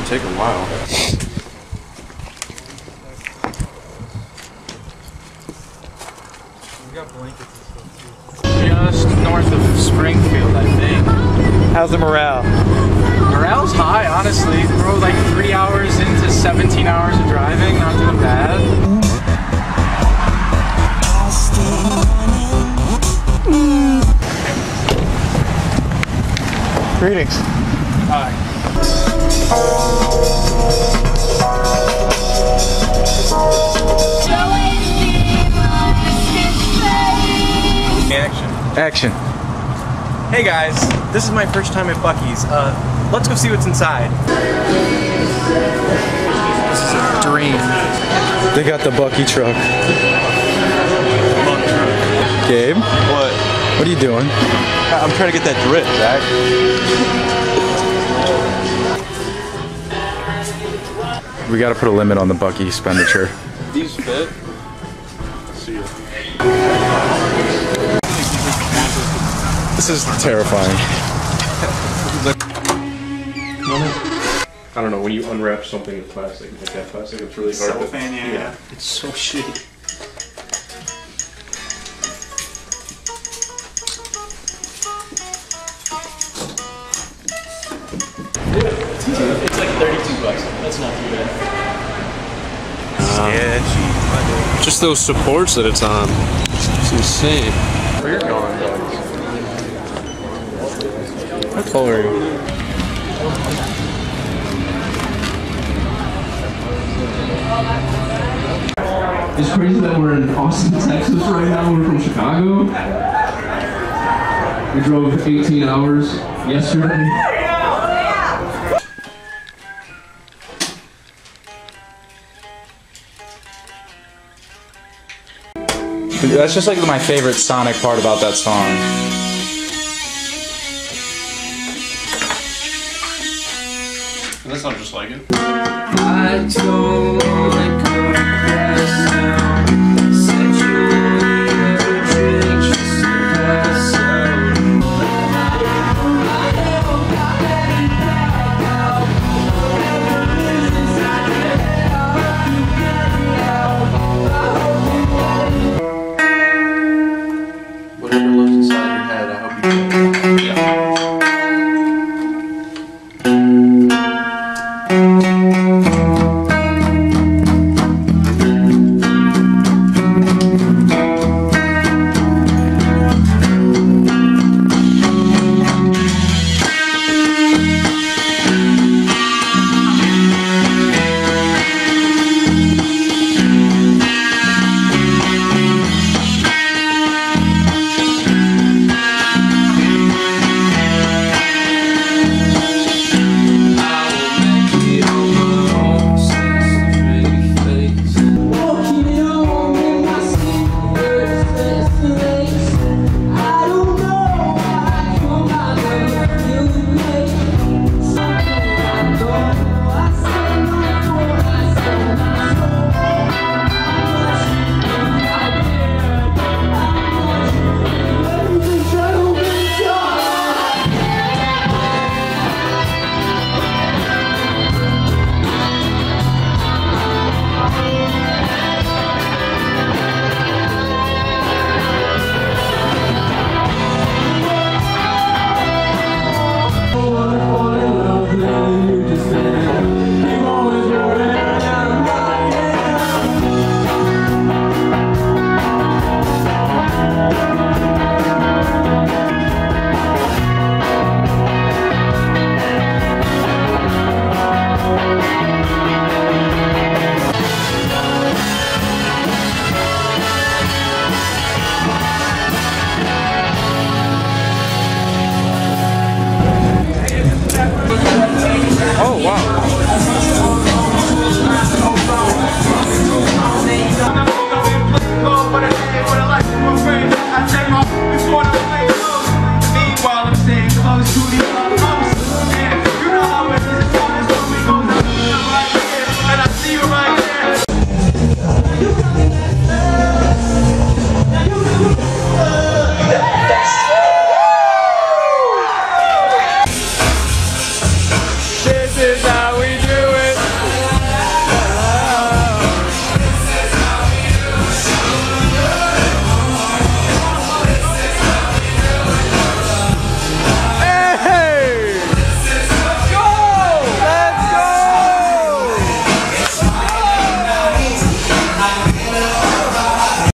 gonna take a while. Just north of Springfield, I think. How's the morale? Morale's high, honestly. Bro, like three hours into 17 hours of driving, not too bad. Greetings. Hi. Action. Action. Hey guys, this is my first time at Buc-ee's. Uh, let's go see what's inside. This is a dream. They got the Bucky truck. Gabe, What? what are you doing? I'm trying to get that drip, Zack. We got to put a limit on the Buc-ee expenditure. These fit. See ya. This is terrifying. I don't know, when you unwrap something in plastic, like that plastic, it's really hard to... Cellophane, yeah. It's so shitty. It's like 32 bucks. That's not too bad. Sketchy. Just those supports that it's on. It's insane. Where you're going, guys? How tall are you? It's crazy that we're in Austin, Texas right now. We're from Chicago. We drove 18 hours yesterday. That's just like my favorite Sonic part about that song. That's not just like it. I don't inside your head. I hope you can. Yeah.